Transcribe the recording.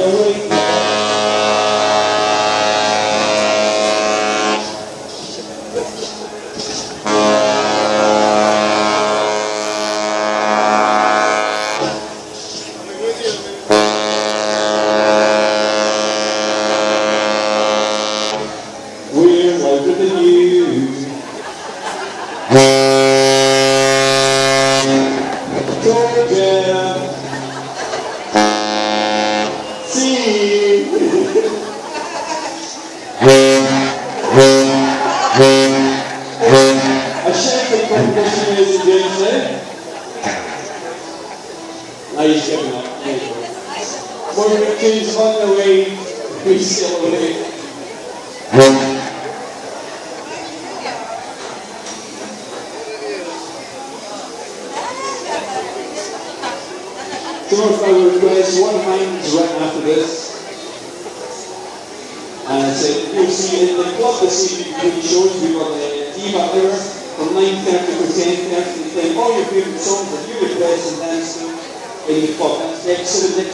noite. Giving up. There you go. More victims on the way. We away. Two more further requests. One finds right after this. And it's uh, you'll see in the club this evening shows we've got the to 10.30 to play all your favourite songs that you request and dance to. That's next to the next